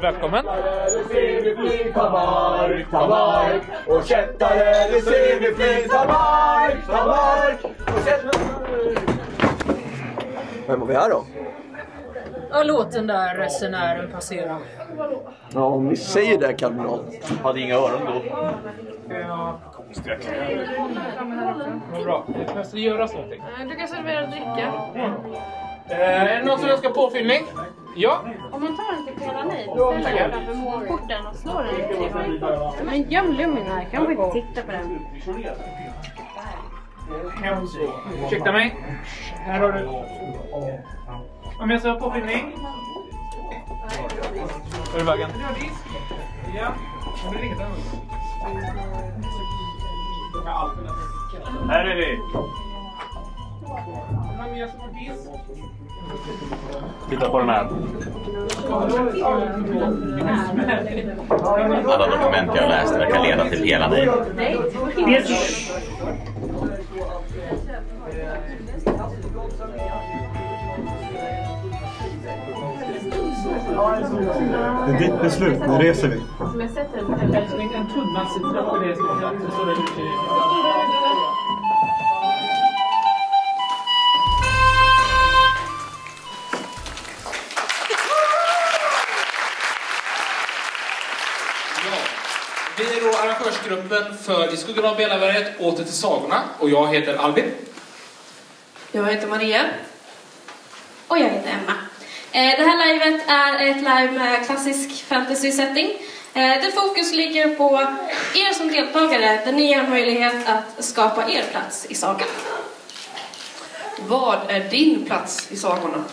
Välkommen. Ta mark, ta mark och kättare det ser vi fler. Ta mark, ta mark och kättare. Vem har vi här då? Ja, låt den där resenären passera. Ja, om ni säger det kardinal. Hade inga öron då. Vad bra. Det måste göras någonting. Du kan servera dricka. Eh, är det någon som önskar påfyllning? Ja. Till Pela Nej, ställer sig framför målporten och slår den i tre gånger. Men göm lummen här, kan vi inte titta på den? Ursäkta mig. Här har du. Om jag ska ha påfyllning. Är du vägen? Ja. Här är vi. Titta på den här. Alla dokument jag läst verkar leda till hela dig. Det är ditt beslut. Nu reser vi. Vi är då arrangörsgruppen för Diskograf Belaberget Åter till sagorna och jag heter Albin. Jag heter Maria. Och jag heter Emma. Eh, Det här livet är ett live med klassisk fantasy-setting. eh, Där fokus ligger på er som deltagare, där ni har möjlighet att skapa er plats i sagan. Vad är din plats i sagorna?